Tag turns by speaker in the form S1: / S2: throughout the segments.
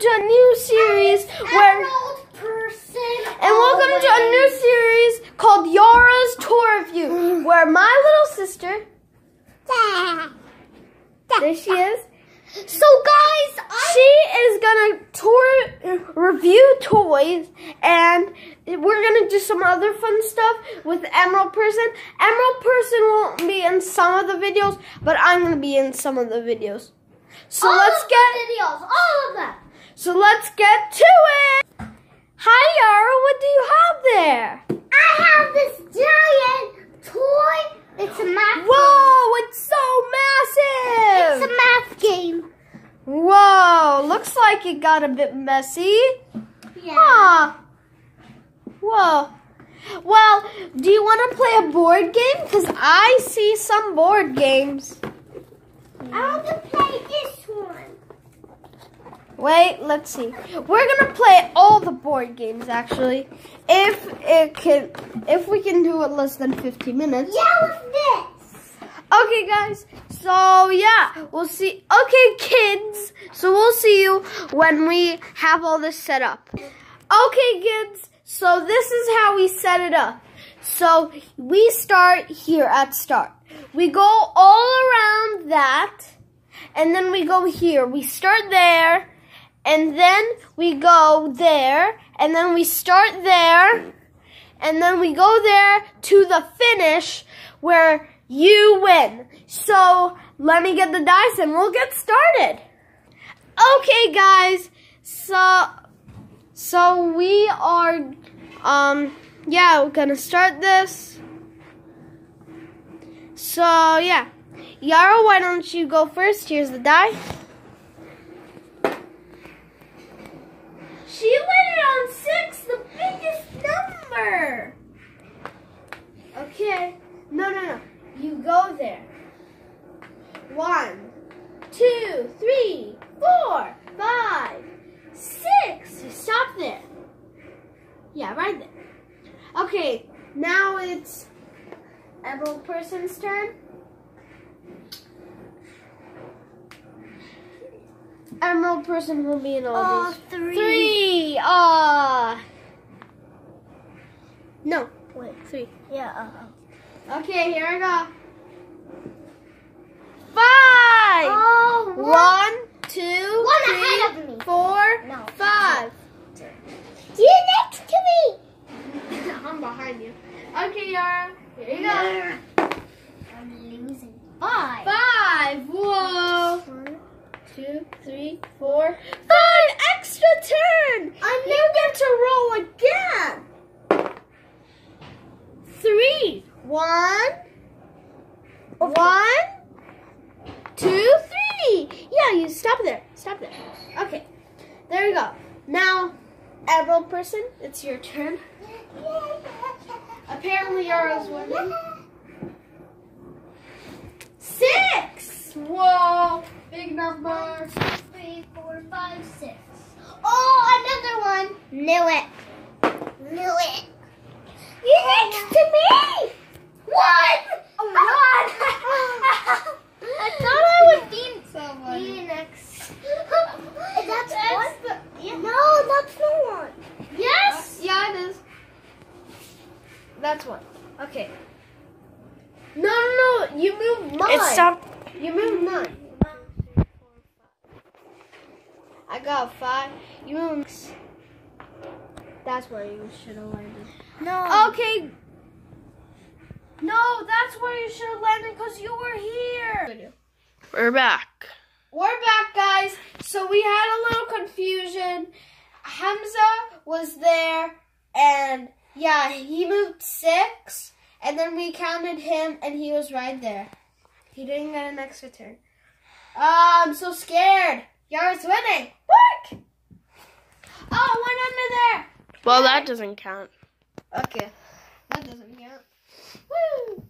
S1: to a new series where
S2: person.
S1: and welcome to a new series called Yara's Toy Review, mm. where my little sister, there she is,
S2: So guys, I
S1: she is gonna toy review toys and we're gonna do some other fun stuff with Emerald Person. Emerald Person won't be in some of the videos, but I'm gonna be in some of the videos. So
S2: all
S1: let's
S2: of
S1: get
S2: the videos, all of them.
S1: So let's get to it. Hi Yara, what do you have there?
S2: I have this giant toy. It's a math.
S1: Whoa, it's so massive!
S2: It's a math game.
S1: Whoa, looks like it got a bit messy.
S2: Yeah.
S1: Huh. Whoa. Well, do you want to play a board game? Because I see some board games.
S2: I want to play this.
S1: Wait, let's see. We're gonna play all the board games actually. If it can if we can do it less than 15 minutes.
S2: Yeah, with this.
S1: Okay guys. So yeah, we'll see. Okay kids. So we'll see you when we have all this set up. Okay kids. So this is how we set it up. So we start here at start. We go all around that and then we go here. We start there and then we go there and then we start there and then we go there to the finish where you win. So let me get the dice and we'll get started. Okay guys, so so we are um yeah, we're gonna start this. So yeah. Yara, why don't you go first? Here's the die. She landed on six, the biggest number. Okay. No, no, no. You go there. One, two, three, four, five, six. Stop there. Yeah, right there. Okay, now it's Emerald Person's turn. Emerald Person will be in all
S2: Oh,
S1: these.
S2: three.
S1: Three. Ah. No. Wait. Three.
S2: Yeah. Uh,
S1: Okay, here I go. Five.
S2: oh,
S1: One, two,
S2: One
S1: three,
S2: ahead of me.
S1: four,
S2: No.
S1: five.
S2: You next to me.
S1: I'm behind you. Okay, Yara. Here you go.
S2: I'm losing. Five.
S1: Five. Whoa. One, two, three, four, five. Extra turn.
S2: I'm
S1: You get to roll again. Three. One. One. Two, three. Yeah, you stop there. Stop there. Okay. There we go. Now, Emerald person, it's your turn. Apparently, Yara's winning. Six. Whoa. Big number.
S2: Three, four, five, six. Oh, another one. Knew it. Knew it. You're next to me. What? Oh my God. I thought I would be,
S1: So
S2: be next. That's, one. No, that's the one.
S1: Yes. Yeah, it is. That's one. Okay. No, no, no. You moved mine.
S3: It stopped.
S1: You moved mine. I got five. You moved. That's where you should have landed.
S2: No.
S1: Okay. No, that's where you should have landed because you were here.
S3: We're back.
S1: We're back, guys. So we had a little confusion. Hamza was there, and yeah, he moved six, and then we counted him, and he was right there. He didn't get an extra turn. Oh, I'm so scared. Yara's winning. Look! Oh, one under there.
S3: Well, that doesn't count.
S1: Okay, that doesn't count. Woo!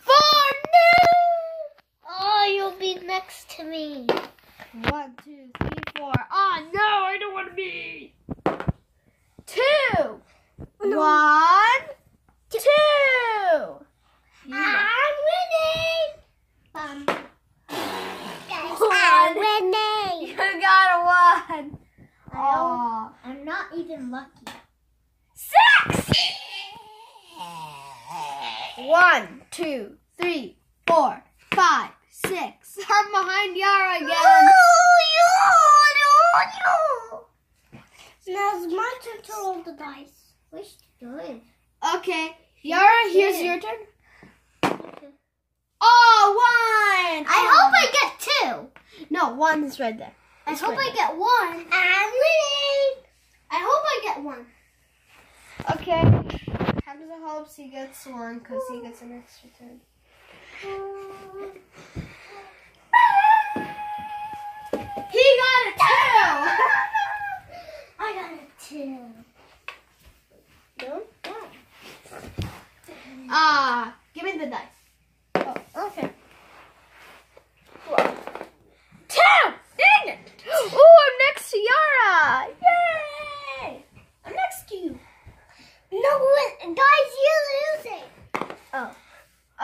S1: Four, no!
S2: Oh, you'll be next to me.
S1: One, two, three, four. Oh no, I don't want to be. Two. Oh, one, two.
S2: I'm been lucky. Six!
S1: One, two, three, four, five, six. I'm behind Yara again. No, no.
S2: Now it's my turn to roll the dice. Which good.
S1: Okay, Yara, here's your turn. Oh, one!
S2: I oh. hope I get two.
S1: No, one's right there. It's I
S2: hope
S1: right
S2: I there. get one. I'm winning. I hope I get one.
S1: Okay. Hamza hopes he gets one because he gets an extra turn. He got a two.
S2: I got a two.
S1: No? Ah, give me the dice. Oh, okay. Two! Dang it! Oh, I'm next to Yara! Yay! I'm next to you.
S2: No, wait, guys, you're losing.
S1: Oh.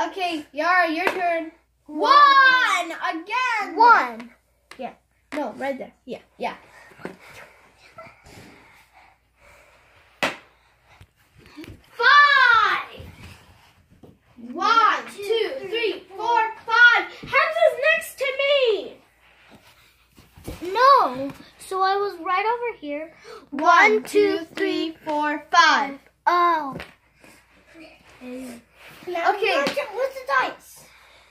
S1: Okay, Yara, your turn. One! Again!
S2: One. Yeah.
S1: No, right there. Yeah, yeah. Five! One, two, three, four, five. Hamza's next to me!
S2: No. So I was right over here.
S1: One, two, three, four, five.
S2: Oh.
S1: Okay.
S2: What's the dice?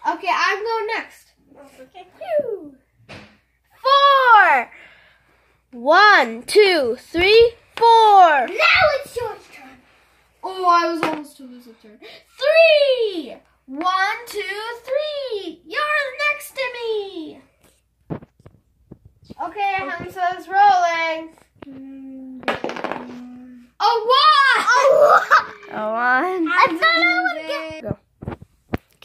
S1: Okay, I'm going next.
S2: Okay.
S1: Four! One, two, three, four.
S2: Now it's your turn.
S1: Oh, I was almost to lose a turn. Three! One, two, three! You're next to me! Okay, Hamza's rolling. Mm-hmm. A one!
S2: Oh,
S3: A one.
S2: I thought I would get.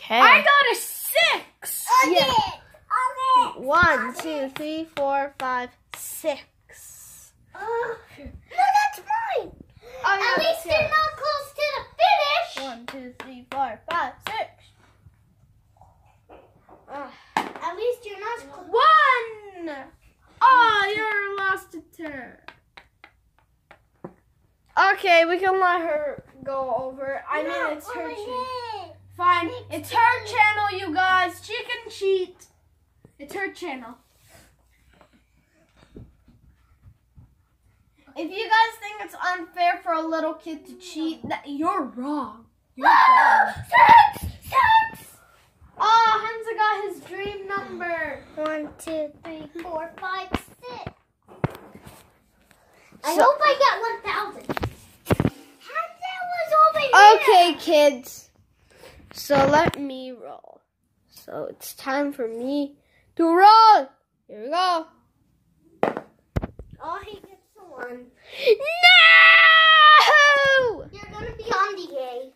S3: Okay.
S1: I got a six!
S2: On
S1: Yeah.
S2: it. On it.
S1: One, two, three, four, five, six.
S2: Oh. No, that's mine.
S1: Oh,
S2: At
S1: yeah,
S2: least you're not close to the finish.
S1: One, two, three, four, five, six. Ah.
S2: At least you're not close.
S1: One! Oh, you're lost a turn. Okay, we can let her go over. I
S2: No,
S1: mean, it's her channel.
S2: yeah.
S1: Fine, it's her channel, you guys. She can cheat. It's her channel. If you guys think it's unfair for a little kid to cheat, that you're wrong. You're wrong.
S2: Six! Six!
S1: Ah, oh, Hamza got his dream number.
S2: One, two, three, four, five, six. I
S1: So-
S2: hope I get 1,000. Hamza was over here.
S1: Okay, kids. So let me roll. So it's time for me to roll. Here we go.
S2: Oh, he gets the one.
S1: No!
S2: You're gonna be on the A.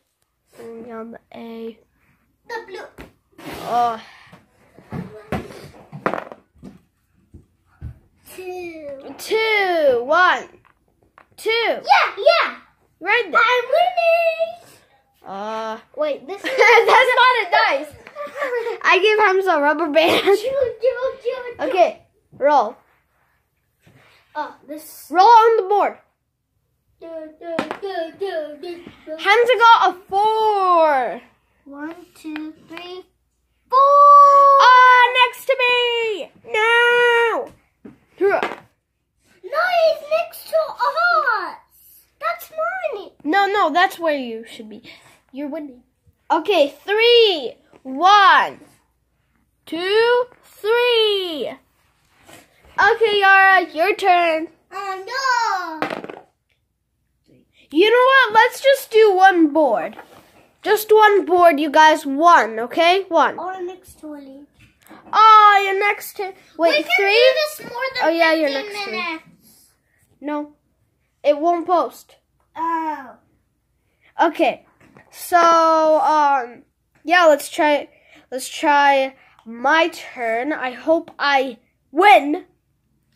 S1: Bring down the A.
S2: The blue.
S1: Oh,
S2: Two.
S1: two, one, two.
S2: Yeah, yeah.
S1: Right there.
S2: I'm winning.
S1: Uh,
S2: Wait, this is.
S1: that's not a dice. I gave Hamza a rubber band. Okay, roll.
S2: Oh, this.
S1: Roll on the board. Hamza got a four.
S2: One, two, three, four.
S1: Ah, next to me. No.
S2: No, he's next to us. That's mine.
S1: No, no, that's where you should be. You're winning. Okay, three, one, two, three. Okay, Yara, your turn.
S2: Oh no.
S1: You know what? Let's just do one board. Just one board, you guys. One, okay? One.
S2: Or next to.
S1: Oh, you're next to.
S2: we
S1: Wait,
S2: can
S1: three?
S2: do this more than
S1: Oh, yeah, you're next me. No, it won't post.
S2: Oh.
S1: Okay, so um, yeah, let's try. Let's try my turn. I hope I win.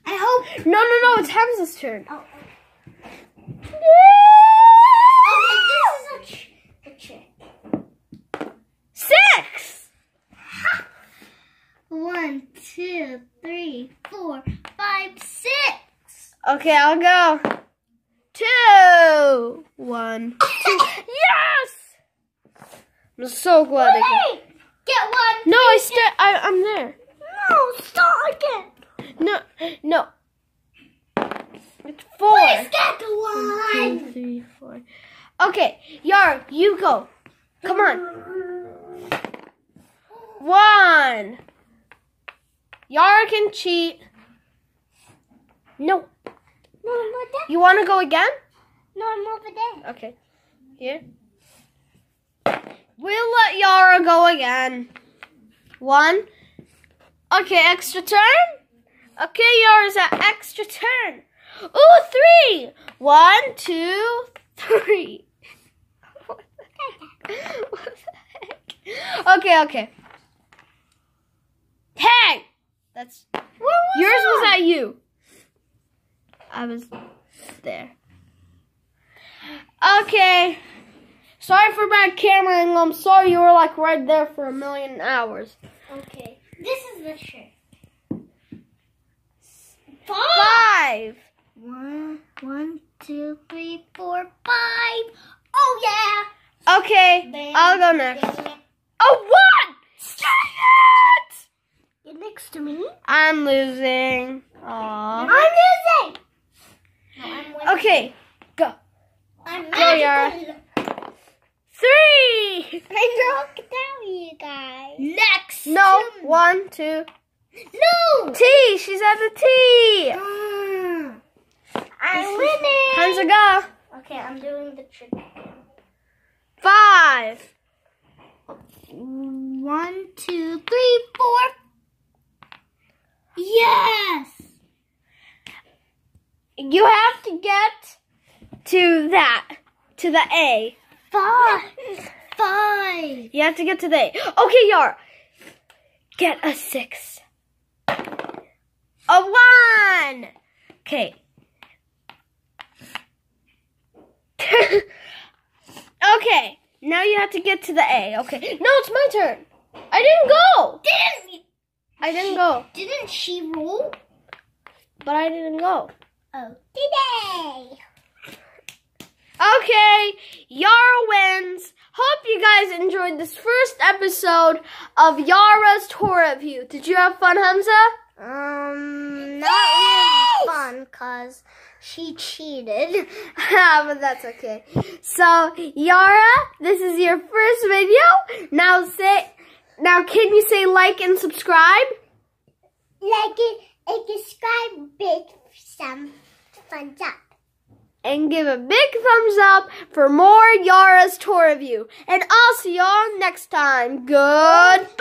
S2: I hope.
S1: No, no, no, it's Hamza's turn.
S2: Oh. Okay, oh, this is a, ch- a trick.
S1: Six.
S2: One, two, three, four, five, six.
S1: Okay, I'll go. Two, one, two. yes. I'm so glad I got.
S2: Get one.
S1: No, I st- I I'm there.
S2: No, start again.
S1: No, no. It's four.
S2: Please get one.
S1: three, four. Okay, Yar, you go. Come on. One. Yara can cheat. No.
S2: No, I'm over there.
S1: You want to go again?
S2: No, I'm over there.
S1: Okay. Here. We'll let Yara go again. One. Okay, extra turn. Okay, Yara's at extra turn. Ooh, three. One, two, three. What the heck? What the heck? Okay, okay. Hey! That's
S2: was
S1: yours was at you. I was there. Okay. Sorry for bad camera angle. I'm sorry you were like right there for a million hours.
S2: Okay. This is the shirt. Five.
S1: Five.
S2: One, one, two, three, four, five. Oh yeah.
S1: Okay,
S2: Bam,
S1: I'll go next.
S2: bam.
S1: Oh, one! Dang it!
S2: Get next to me.
S1: I'm losing. Aww.
S2: I'm losing. No, I'm.
S1: Okay, go.
S2: I'm
S1: Go, Yara.
S2: Magical.
S1: Three!
S2: I don't tell you guys. Next.
S1: No,
S2: to me.
S1: one, two.
S2: No.
S1: T! She's at the T!
S2: Mm. I'm winning.
S1: Hands a go.
S2: Okay, I'm doing the trick.
S1: Five.
S2: One, two, three, four. Yes.
S1: You have to get to that, to the A.
S2: Five. Five.
S1: You have to get to the A. Okay, Yar. Get a six. A one. Okay. okay. Now you have to get to the A. Okay. No, it's my turn. I didn't go.
S2: Didn't
S1: I didn't go.
S2: didn't she roll?
S1: But I didn't go.
S2: Oh, today.
S1: Okay, Yara wins. Hope you guys enjoyed this first episode of Yara's toy review. Did you have fun, Hamza?
S2: Um, not really fun because she cheated.
S1: but that's okay. So, Yara, this is your first video. Now say, now can you say like and subscribe?
S2: Like it, and subscribe, big some thumbs up
S1: and give a big thumbs up for more Yara's toy review. And I'll see y'all next time. Goodbye!